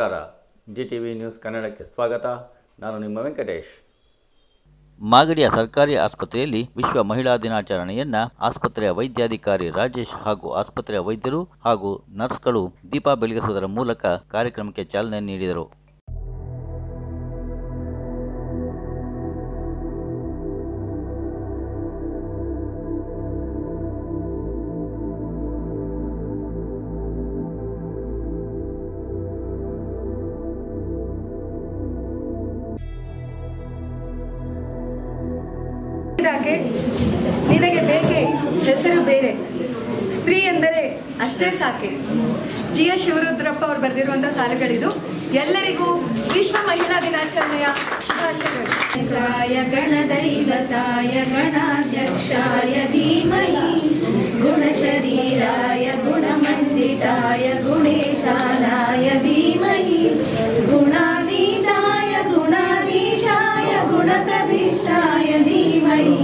ನಮಸ್ಕಾರ. G T V news ಕನ್ನಡಕ್ಕೆ ಸ್ವಾಗತ. ನಾನು ನಿಮ್ಮ ವೆಂಕಟೇಶ್. ಮಾಗಡಿಯ ಸರ್ಕಾರಿ ಆಸ್ಪತ್ರೆಯಲ್ಲಿ ವಿಶ್ವ ಮಹಿಳಾ ದಿನಾಚರಣೆಯನ್ನ ಆಸ್ಪತ್ರೆಯ ವೈದ್ಯಾಧಿಕಾರಿ ರಾಜೇಶ್ ಹಾಗೂ ಆಸ್ಪತ್ರೆಯ ವೈದ್ಯರು ಹಾಗೂ ನರ್ಸ್ಗಳು ದೀಪ ಬೆಳಗಿಸುವುದರ ಮೂಲಕ ಕಾರ್ಯಕ್ರಮಕ್ಕೆ ಚಾಲನೆ ನೀಡಿದರು. ಅಷ್ಟೇ ಸಾಕೆ. ಜಿ ಎಸ್ ಶಿವರುದ್ರಪ್ಪ ಅವರು ಬರೆದಿರುವಂಥ ಸಾಲುಗಳಿದು. ಎಲ್ಲರಿಗೂ ವಿಶ್ವ ಮಹಿಳಾ ದಿನಾಚರಣೆಯ ಗಣ ದೈವತಾಯ ಗಣಾಧ್ಯಕ್ಷಾಯ ಗುಣ ಗುಣಶರೀರಾಯ ಗುಣಮಂಡಿತಾಯ ಗುಣೇಶಾನಾಯ ಧೀಮಹಿ. ಗುಣಾದೀತಾಯ ಗುಣಾಧೀಶಾಯ ಗುಣಪ್ರಭಿಷ್ಟಾಯ ಧೀಮಹಿ.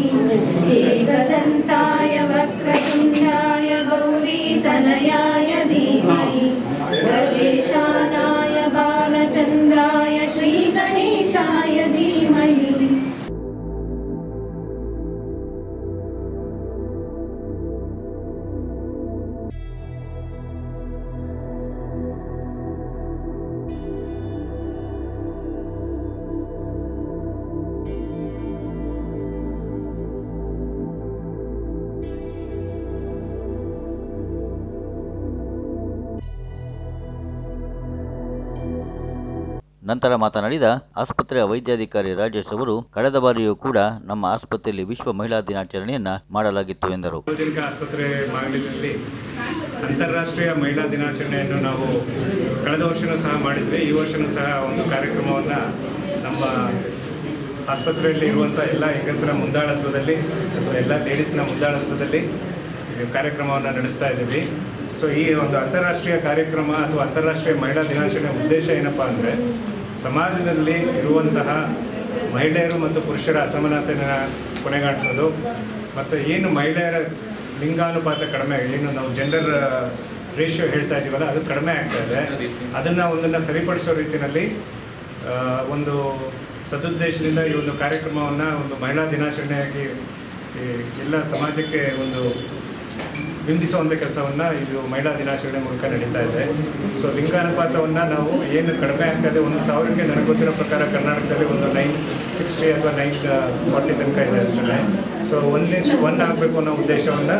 ನಂತರ ಮಾತನಾಡಿದ ಆಸ್ಪತ್ರೆಯ ವೈದ್ಯಾಧಿಕಾರಿ ರಾಜೇಶ್ ಅವರು, ಕಳೆದ ಬಾರಿಯೂ ಕೂಡ ನಮ್ಮ ಆಸ್ಪತ್ರೆಯಲ್ಲಿ ವಿಶ್ವ ಮಹಿಳಾ ದಿನಾಚರಣೆಯನ್ನ ಮಾಡಲಾಗಿತ್ತು ಎಂದರು. ಸಾರ್ವಜನಿಕ ಆಸ್ಪತ್ರೆ ಮಾಗಡಿಯಲ್ಲಿ ಅಂತಾರಾಷ್ಟ್ರೀಯ ಮಹಿಳಾ ದಿನಾಚರಣೆಯನ್ನು ನಾವು ಕಳೆದ ವರ್ಷನೂ ಸಹ ಮಾಡಿದ್ವಿ. ಈ ವರ್ಷನೂ ಸಹ ಒಂದು ಕಾರ್ಯಕ್ರಮವನ್ನು ನಮ್ಮ ಆಸ್ಪತ್ರೆಯಲ್ಲಿ ಇರುವಂಥ ಎಲ್ಲ ಹೆಂಗಸರ ಮುಂದಾಳತ್ವದಲ್ಲಿ ಅಥವಾ ಎಲ್ಲ ಲೇಡೀಸ್ನ ಮುಂದಾಳತ್ವದಲ್ಲಿ ಕಾರ್ಯಕ್ರಮವನ್ನು ನಡೆಸ್ತಾ ಇದ್ದೀವಿ. ಸೊ ಈ ಒಂದು ಅಂತಾರಾಷ್ಟ್ರೀಯ ಕಾರ್ಯಕ್ರಮ ಅಥವಾ ಅಂತಾರಾಷ್ಟ್ರೀಯ ಮಹಿಳಾ ದಿನಾಚರಣೆ ಉದ್ದೇಶ ಏನಪ್ಪ ಅಂದರೆ ಸಮಾಜದಲ್ಲಿ ಇರುವಂತಹ ಮಹಿಳೆಯರು ಮತ್ತು ಪುರುಷರ ಅಸಮಾನತೆಯನ್ನು ಕೊನೆಗಾಣಿಸೋದು. ಮತ್ತು ಏನು ಮಹಿಳೆಯರ ಲಿಂಗಾನುಪಾತ ಕಡಿಮೆ ಏನು ನಾವು ಜೆಂಡರ್ ರೇಷಿಯೋ ಹೇಳ್ತಾ ಇದ್ದೀವಲ್ಲ ಅದು ಕಡಿಮೆ ಆಗ್ತಾ ಇದೆ. ಅದನ್ನು ಒಂದನ್ನು ಸರಿಪಡಿಸೋ ರೀತಿಯಲ್ಲಿ ಒಂದು ಸದುದ್ದೇಶದಿಂದ ಈ ಒಂದು ಕಾರ್ಯಕ್ರಮವನ್ನು ಒಂದು ಮಹಿಳಾ ದಿನಾಚರಣೆಯಾಗಿ ಎಲ್ಲ ಸಮಾಜಕ್ಕೆ ಒಂದು ಬಿಂಬಿಸುವಂಥ ಕೆಲಸವನ್ನು ಇದು ಮಹಿಳಾ ದಿನಾಚರಣೆ ಮೂಲಕ ನಡೀತಾ ಇದೆ. ಸೊ ಲಿಂಗಾನುಪಾತವನ್ನ ನಾವು ಏನು ಕಡಿಮೆ ಆಗ್ತದೆ, ಒಂದು ಸಾವಿರಕ್ಕೆ ನನಗೆ ಗೊತ್ತಿರೋ ಪ್ರಕಾರ ಕರ್ನಾಟಕದಲ್ಲಿ ಒಂದು ನೈನ್ ಸಿಕ್ಸ್ಟಿ ಅಥವಾ ನೈನ್ ಫಾರ್ಟಿ ತನಕ ಇದೆ ಅಷ್ಟೇ. ಸೊ ಒನ್ ಲಿಸ್ಟ್ ಒನ್ ಆಗಬೇಕು ಅನ್ನೋ ಉದ್ದೇಶವನ್ನು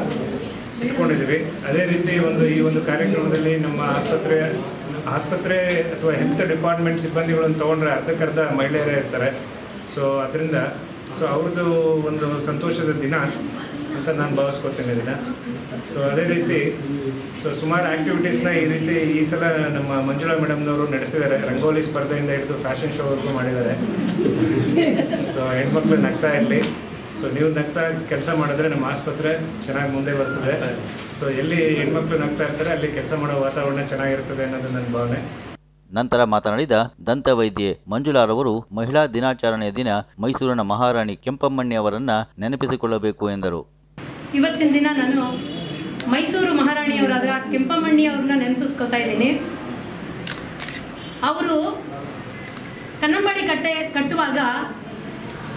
ಇಟ್ಕೊಂಡಿದ್ದೀವಿ ಅದೇ ರೀತಿ ಒಂದು ಈ ಒಂದು ಕಾರ್ಯಕ್ರಮದಲ್ಲಿ ನಮ್ಮ ಆಸ್ಪತ್ರೆ ಆಸ್ಪತ್ರೆ ಅಥವಾ ಹೆಲ್ತ್ ಡಿಪಾರ್ಟ್ಮೆಂಟ್ ಸಿಬ್ಬಂದಿಗಳನ್ನು ತೊಗೊಂಡ್ರೆ ಅರ್ಧಕ್ಕರ್ಧ ಮಹಿಳೆಯರೇ ಇರ್ತಾರೆ. ಸೊ ಅದರಿಂದ ಸೊ ಅವ್ರದ್ದು ಒಂದು ಸಂತೋಷದ ದಿನ. ಅಂತ ನಾನು ಭಾವಿಸ್ಕೊತೀನಿ ಇದನ್ನ. ಸೊ ಅದೇ ರೀತಿ ಸೊ ಸುಮಾರು ಆ್ಯಕ್ಟಿವಿಟೀಸ್ನ ಈ ರೀತಿ ಈ ಸಲ ನಮ್ಮ ಮಂಜುಳಾ ಮೇಡಮ್ನವರು ನಡೆಸಿದ್ದಾರೆ. ರಂಗೋಲಿ ಸ್ಪರ್ಧೆಯಿಂದ ಹಿಡಿದು ಫ್ಯಾಷನ್ ಶೋವರೆಗೂ ಮಾಡಿದ್ದಾರೆ. ಸೊ ಹೆಣ್ಮಕ್ಳು ನಗ್ತಾ ಇರಲಿ. ಸೊ ನೀವು ನಗ್ತಾ ಕೆಲಸ ಮಾಡಿದ್ರೆ ನಮ್ಮ ಆಸ್ಪತ್ರೆ ಚೆನ್ನಾಗಿ ಮುಂದೆ ಬರ್ತದೆ. ಸೊ ಎಲ್ಲಿ ಹೆಣ್ಮಕ್ಳು ನಗ್ತಾ ಇರ್ತಾರೆ, ಅಲ್ಲಿ ಕೆಲಸ ಮಾಡೋ ವಾತಾವರಣ ಚೆನ್ನಾಗಿರ್ತದೆ ಅನ್ನೋದು ನನ್ನ ಭಾವನೆ. ನಂತರ ಮಾತನಾಡಿದ ದಂತ ವೈದ್ಯೆ ಮಂಜುಳಾರವರು ಮಹಿಳಾ ದಿನಾಚರಣೆಯ ದಿನ ಮೈಸೂರಿನ ಮಹಾರಾಣಿ ಕೆಂಪಮ್ಮಣ್ಣಿ ಅವರನ್ನ ನೆನಪಿಸಿಕೊಳ್ಳಬೇಕು ಎಂದರು. ಇವತ್ತಿನ ದಿನ ನಾನು ಮೈಸೂರು ಮಹಾರಾಣಿಯವರಾದ್ರ ಕೆಂಪಮಣ್ಣಿ ಅವ್ರನ್ನ ನೆನಪಿಸ್ಕೊತಾ ಇದ್ದೀನಿ. ಅವರು ಕನ್ನಂಬಾಡಿ ಕಟ್ಟೆ ಕಟ್ಟುವಾಗ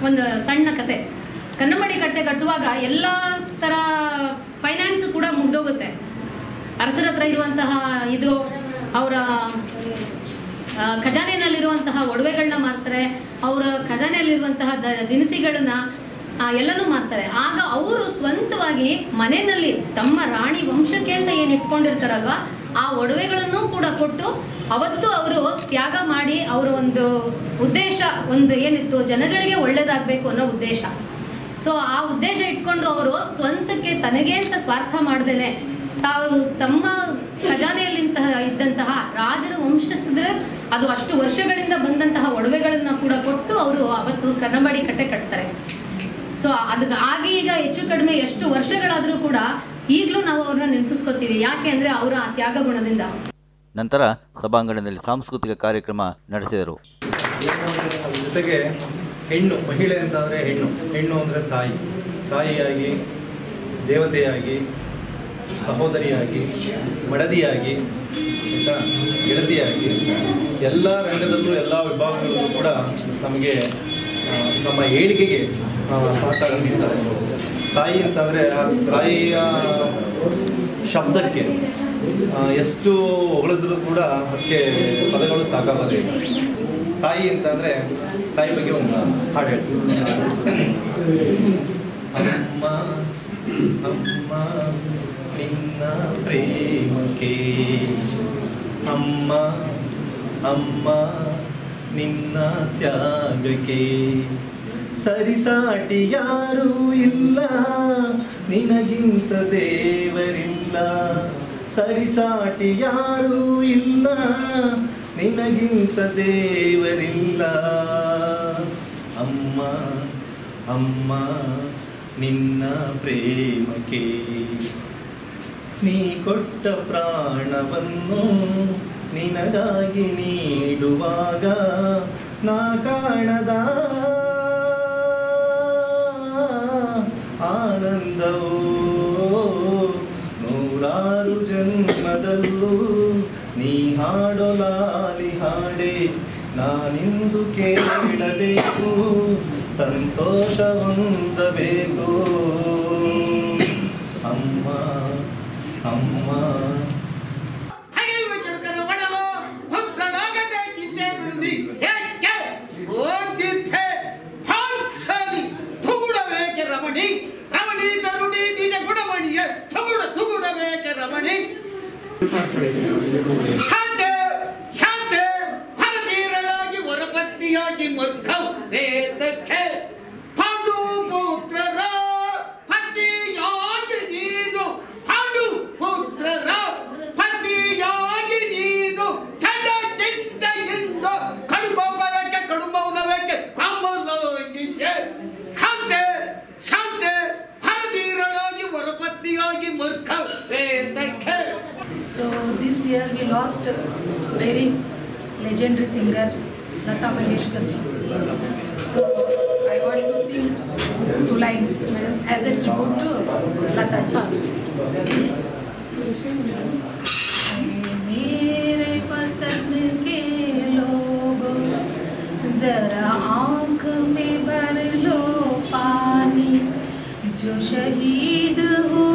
ಒಂದು ಸಣ್ಣ ಕತೆ. ಕನ್ನಂಬಾಡಿ ಕಟ್ಟೆ ಕಟ್ಟುವಾಗ ಎಲ್ಲ ಥರ ಫೈನಾನ್ಸ್ ಕೂಡ ಮುಗ್ದೋಗುತ್ತೆ. ಅರಸರ ಹತ್ರ ಇರುವಂತಹ ಇದು, ಅವರ ಖಜಾನೆಯಲ್ಲಿರುವಂತಹ ಒಡವೆಗಳನ್ನ ಮಾರ್ತಾರೆ. ಅವರ ಖಜಾನೆಯಲ್ಲಿರುವಂತಹ ದ ದಿನಸಿಗಳನ್ನ ಎಲ್ಲನೂ ಮಾಡ್ತಾರೆ. ಆಗ ಅವರು ಸ್ವಂತವಾಗಿ ಮನೆಯಲ್ಲಿ ತಮ್ಮ ರಾಣಿ ವಂಶಕ್ಕೆ ಅಂತ ಏನು ಇಟ್ಕೊಂಡಿರ್ತಾರಲ್ವಾ, ಆ ಒಡವೆಗಳನ್ನು ಕೂಡ ಕೊಟ್ಟು ಅವತ್ತು ಅವರು ತ್ಯಾಗ ಮಾಡಿ ಅವರ ಒಂದು ಉದ್ದೇಶ, ಒಂದು ಏನಿತ್ತು, ಜನಗಳಿಗೆ ಒಳ್ಳೇದಾಗಬೇಕು ಅನ್ನೋ ಉದ್ದೇಶ. ಸೊ ಆ ಉದ್ದೇಶ ಇಟ್ಕೊಂಡು ಅವರು ಸ್ವಂತಕ್ಕೆ ತನಗೆ ಅಂತ ಸ್ವಾರ್ಥ ಮಾಡ್ದೇನೆ. ತಾವು ತಮ್ಮ ಖಜಾನೆಯಲ್ಲಿಂತಹ ಇದ್ದಂತಹ ರಾಜರ ವಂಶಸ್ಥರೆ ಅದು ಅಷ್ಟು ವರ್ಷಗಳಿಂದ ಬಂದಂತಹ ಒಡವೆಗಳನ್ನ ಕೂಡ ಕೊಟ್ಟು ಅವರು ಅವತ್ತು ಕನ್ನಂಬಾಡಿ ಕಟ್ಟೆ ಕಟ್ತಾರೆ. ಸೊ ಅದಕ್ಕೆ ಆಗಿ ಈಗ ಹೆಚ್ಚು ಕಡಿಮೆ ಎಷ್ಟು ವರ್ಷಗಳಾದರೂ ಕೂಡ ಈಗಲೂ ನಾವು ಅವ್ರನ್ನ ನೆನಪಿಸ್ಕೋತೀವಿ. ಯಾಕೆ ಅಂದ್ರೆ ಅವರ ಆ ತ್ಯಾಗ ಗುಣದಿಂದ. ನಂತರ ಸಭಾಂಗಣದಲ್ಲಿ ಸಾಂಸ್ಕೃತಿಕ ಕಾರ್ಯಕ್ರಮ ನಡೆಸಿದರು. ಜೊತೆಗೆ ಹೆಣ್ಣು ಮಹಿಳೆ ಅಂತಂದರೆ ಹೆಣ್ಣು. ಹೆಣ್ಣು ಅಂದರೆ ತಾಯಿ. ತಾಯಿಯಾಗಿ ದೇವತೆಯಾಗಿ ಸಹೋದರಿಯಾಗಿ ಮಡದಿಯಾಗಿ ಆಯಿತಾ? ಗೆಳತಿಯಾಗಿ. ಎಲ್ಲ ರಂಗದಲ್ಲೂ ಎಲ್ಲ ವಿಭಾಗಗಳಲ್ಲೂ ಕೂಡ ನಮಗೆ ನಮ್ಮ ಏಳಿಗೆಗೆ ಸಹಕಾರ ನೀಡ್ತಾರೆ. ತಾಯಿ ಅಂತಂದರೆ, ಆ, ತಾಯಿಯ ಶಬ್ದಕ್ಕೆ ಎಷ್ಟು ಹೊಗಳಿದ್ರೂ ಕೂಡ ಅದಕ್ಕೆ ಪದಗಳು ಸಾಕಾಗೋದಿಲ್ಲ ತಾಯಿ ಅಂತಂದರೆ, ತಾಯಿ ಬಗ್ಗೆ ಒಂದು ಹಾಡು ಹೇಳ್ತೀನಿ ಅಮ್ಮ ಅಮ್ಮ, ನಿನ್ನ ಪ್ರೇಮಕ್ಕೆ, ಅಮ್ಮ ಅಮ್ಮ ನಿನ್ನ ತ್ಯಾಗಕ್ಕೆ ಸರಿಸಾಟಿ ಯಾರೂ ಇಲ್ಲ. ನಿನಗಿಂತ ದೇವರಿಲ್ಲ. ಸರಿಸಾಟಿ ಯಾರೂ ಇಲ್ಲ. ನಿನಗಿಂತ ದೇವರಿಲ್ಲ. ಅಮ್ಮ ಅಮ್ಮ, ನಿನ್ನ ಪ್ರೇಮಕ್ಕೆ ನೀ ಕೊಟ್ಟ ಪ್ರಾಣವನ್ನು ನಿನಗಾಗಿ ನೀಡುವಾಗ ನಾ ಕಾಣದ ಆನಂದವೋ. ನೂರಾರು ಜನ್ಮದಲ್ಲೂ ನೀ ಹಾಡೊಲಾಲಿ ಹಾಡೆ ನಾನಿಂದು ಕೇಳಬೇಕು ಸಂತೋಷ ಹೊಂದಬೇಕು ಅಮ್ಮ ಅಮ್ಮ. ಶಾಂತೆ ಶಾಂತೆ ಹೊರತೀರಳಾಗಿ ಹೊರಪತ್ತಿಯಾಗಿ ಮರ್ಕೌ year we lost very legendary singer Lata Mangeshkar ji. So I want to sing two lines as a tribute to Lata ji. जरा आँख में भर लो पानी जो शहीद हैं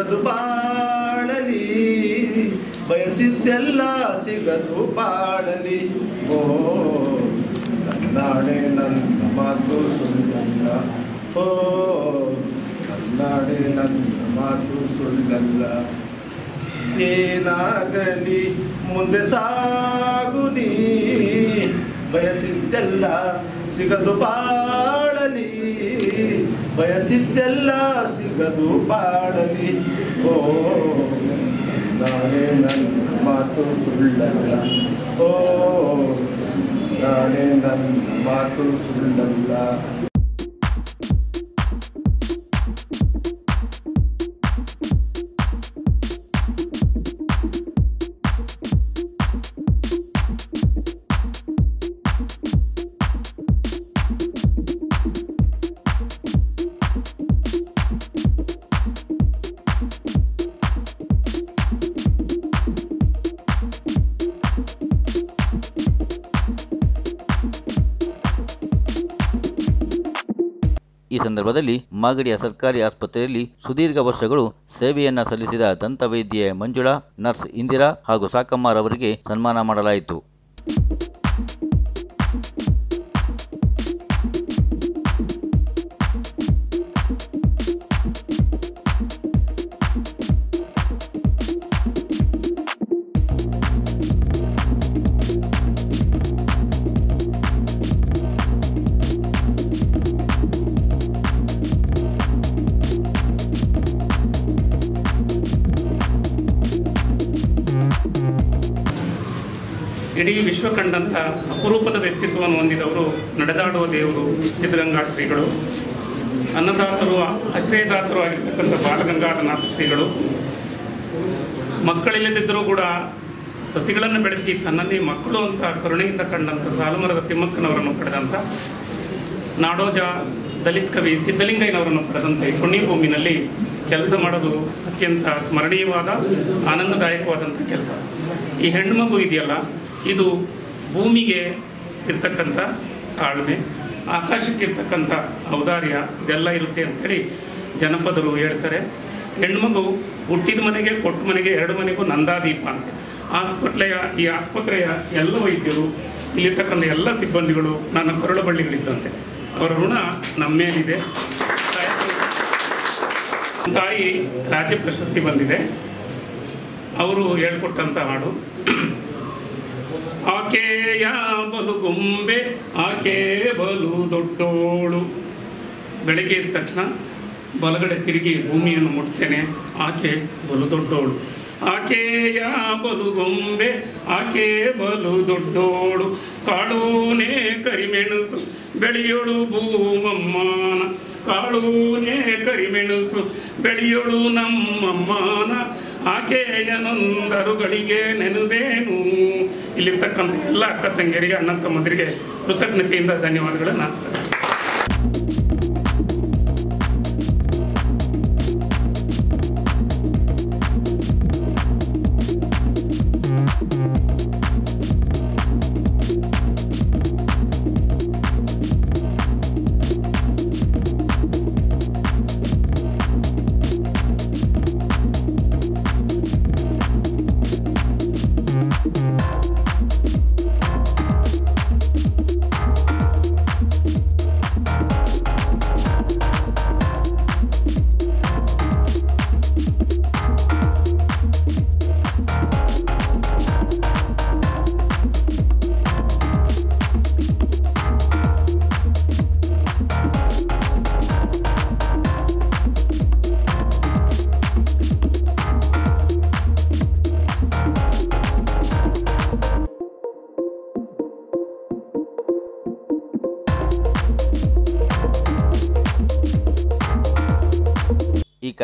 ಸಿಗದು ಬಾಳಲಿ ಬಯಸಿದ್ದೆಲ್ಲ ಸಿಗದು ಬಾಳಲಿ ಓ, ಕನ್ನಡೆ ನನ್ನ ಮಾತು ಸುಳ್ಳಲ್ಲ. ಓ, ಕನ್ನಡೆ ನನ್ನ ಮಾತು ಸುಳ್ಳಲ್ಲ. ಏನಾಗಲಿ ಮುಂದೆ ಸಾಗುನಿ ಬಯಸಿದ್ದೆಲ್ಲ ಸಿಗದು ಬಾಳಲಿ ಬಯಸಿದ್ದೆಲ್ಲ ಸಿಗದು ಪಾಡಲಿ. ಓ ನಾನೇ ನನ್ನ ಮಾತು ಸುಳ್ಳಲ್ಲ. ಓ ನಾನೇ ನನ್ನ ಮಾತು ಸುಳ್ಳಲ್ಲ. ಈ ಸಂದರ್ಭದಲ್ಲಿ ಮಾಗಡಿಯ ಸರ್ಕಾರಿ ಆಸ್ಪತ್ರೆಯಲ್ಲಿ ಸುದೀರ್ಘ ವರ್ಷಗಳು ಸೇವೆಯನ್ನ ಸಲ್ಲಿಸಿದ ದಂತವೈದ್ಯೆ ಮಂಜುಳಾ, ನರ್ಸ್ ಇಂದಿರಾ ಹಾಗೂ ಸಾಕಮ್ಮರವರಿಗೆ ಸನ್ಮಾನ ಮಾಡಲಾಯಿತು. ಇಡೀ ವಿಶ್ವ ಕಂಡಂಥ ಅಪರೂಪದ ವ್ಯಕ್ತಿತ್ವವನ್ನು ಹೊಂದಿದವರು ನಡೆದಾಡುವ ದೇವರು ಸಿದ್ಧಗಂಗಾ ಶ್ರೀಗಳು. ಅನ್ನದಾತರು, ಆಶ್ರಯದಾತರು ಆಗಿರ್ತಕ್ಕಂಥ ಬಾಲಗಂಗಾಧನಾಥ ಶ್ರೀಗಳು. ಮಕ್ಕಳಿಲ್ಲದಿದ್ದರೂ ಕೂಡ ಸಸಿಗಳನ್ನು ಬೆಳೆಸಿ ತನ್ನಲ್ಲಿ ಮಕ್ಕಳು ಅಂತ ಕರುಣೆಯಿಂದ ಕಂಡಂಥ ಸಾಲುಮರದ ತಿಮ್ಮಕ್ಕನವರನ್ನು ಪಡೆದಂಥ ನಾಡೋಜ ದಲಿತ್ ಕವಿ ಸಿದ್ಧಲಿಂಗಯ್ಯನವರನ್ನು ಪಡೆದಂತೆ ಪುಣ್ಯಭೂಮಿನಲ್ಲಿ ಕೆಲಸ ಮಾಡೋದು ಅತ್ಯಂತ ಸ್ಮರಣೀಯವಾದ, ಆನಂದದಾಯಕವಾದಂಥ ಕೆಲಸ. ಈ ಹೆಣ್ಮಗು ಇದೆಯಲ್ಲ ಇದು ಭೂಮಿಗೆ ಇರ್ತಕ್ಕಂಥ ತಾಳ್ಮೆ ಆಕಾಶಕ್ಕೆ ಇರ್ತಕ್ಕಂಥ ಔದಾರ್ಯ ಇದೆಲ್ಲ ಇರುತ್ತೆ ಅಂತೇಳಿ ಜನಪದರು ಹೇಳ್ತಾರೆ. ಹೆಣ್ಮಗು ಹುಟ್ಟಿದ ಮನೆಗೆ, ಕೊಟ್ಟ ಮನೆಗೆ ಎರಡು ಮನೆಗೂ ನಂದಾದೀಪ ಅಂತ. ಆಸ್ಪತ್ರೆಯ, ಈ ಆಸ್ಪತ್ರೆಯ ಎಲ್ಲ ವೈದ್ಯರು, ಇಲ್ಲಿರ್ತಕ್ಕಂಥ ಎಲ್ಲ ಸಿಬ್ಬಂದಿಗಳು ನನ್ನ ಕರುಳ ಬಳ್ಳಿಗಳಿದ್ದಂತೆ. ಅವರ ಋಣ ನಮ್ಮ ಮೇಲಿದೆ. ತಾಯಿ ರಾಜ್ಯ ಪ್ರಶಸ್ತಿ ಬಂದಿದೆ. ಅವರು ಹೇಳ್ಕೊಟ್ಟಂಥ ಹಾಡು. ಆಕೆಯ ಬಲು ಗೊಂಬೆ, ಆಕೆ ಬಲು ದೊಡ್ಡೋಳು. ಬೆಳಗ್ಗೆ ಎದ್ದ ತಕ್ಷಣ ಬಲಗಡೆ ತಿರುಗಿ ಭೂಮಿಯನ್ನು ಮುಟ್ತೇನೆ, ಆಕೆ ಬಲು ದೊಡ್ಡೋಳು. ಆಕೆಯ ಬಲು ಗೊಂಬೆ, ಆಕೆ ಬಲು ದೊಡ್ಡೋಳು. ಕಾಳೂನೇ ಕರಿಮೆಣಸು, ಬೆಳೆಯೋಳು ಭೂಮಮ್ಮನ. ಕಾಳೂನೇ ಕರಿಮೆಣಸು, ಬೆಳೆಯೋಳು ನಮ್ಮಮ್ಮನ. ಆಕೆಯ ನೊಂದರುಗಳಿಗೆ ನೆನೆದೇನು? ಇಲ್ಲಿರ್ತಕ್ಕಂಥ ಎಲ್ಲ ಅಕ್ಕ ತಂಗಿಯರಿಗೆ ಅಣ್ಣ ತಮ್ಮಂದಿರಿಗೆ ಕೃತಜ್ಞತೆಯಿಂದ ಧನ್ಯವಾದಗಳನ್ನು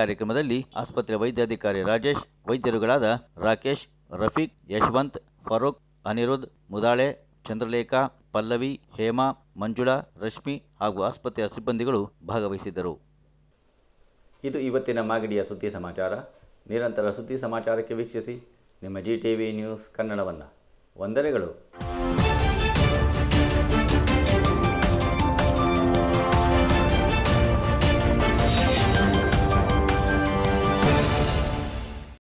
ಕಾರ್ಯಕ್ರಮದಲ್ಲಿ ಆಸ್ಪತ್ರೆ ವೈದ್ಯಾಧಿಕಾರಿ ರಾಜೇಶ್, ವೈದ್ಯರುಗಳಾದ ರಾಕೇಶ್, ರಫೀಕ್, ಯಶವಂತ್, ಫಾರೂಕ್ ಅನಿರುದ್ಧ ಮುದಾಳೆ, ಚಂದ್ರಲೇಖಾ, ಪಲ್ಲವಿ, ಹೇಮಾ, ಮಂಜುಳಾ, ರಶ್ಮಿ ಹಾಗೂ ಆಸ್ಪತ್ರೆಯ ಸಿಬ್ಬಂದಿಗಳು ಭಾಗವಹಿಸಿದ್ದರು. ಇದು ಇವತ್ತಿನ ಮಾಗಡಿಯ ಸುದ್ದಿ ಸಮಾಚಾರ. ನಿರಂತರ ಸುದ್ದಿ ಸಮಾಚಾರಕ್ಕೆ ವೀಕ್ಷಿಸಿ ನಿಮ್ಮ ಜಿ ಟಿ ವಿ ನ್ಯೂಸ್ ಕನ್ನಡವನ್ನು. ವಂದನೆಗಳು.